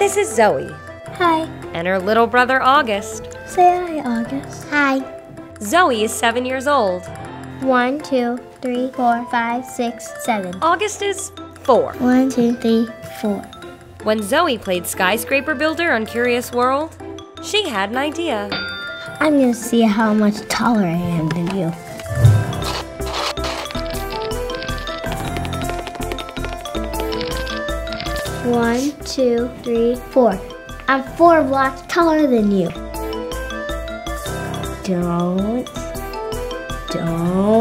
This is Zoe Hi. and her little brother August. Say hi, August. Hi. Zoe is seven years old. One, two, three, four, five, six, seven. August is four. One, two, three, four. When Zoe played Skyscraper Builder on Curious World, she had an idea. I'm gonna see how much taller I am than you. One, two, three, four. I'm four blocks taller than you. Don't. Don't.